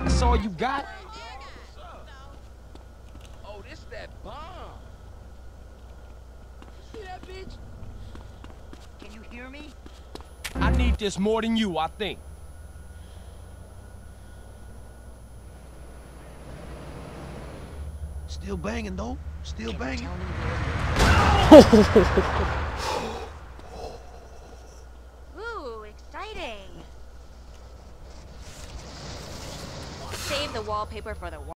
That's all you got? Oh, this that bomb. You see that bitch? Can you hear me? I need this more than you, I think. Still banging though. Still banging. Tell Ooh, exciting. The wallpaper for the